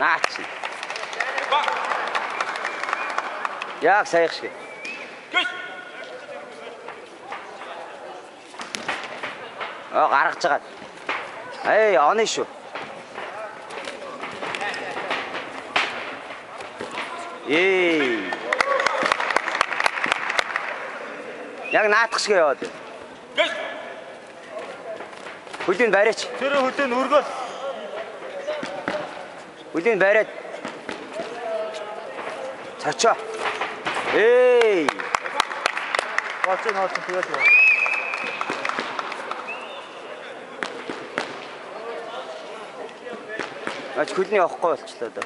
Наач. Яг саях шиг. Оо гаргаж байгаа. Эй, оны шүү. Эй. Яг наадах шиг яваад. Хөлийн бариач. Тэр хөлийн өргөл. Хөлийн бариад. Цачаа. Эй. Ин хоолсон тэгээд яа. Ач хөлийн явахгүй болчлоо доо.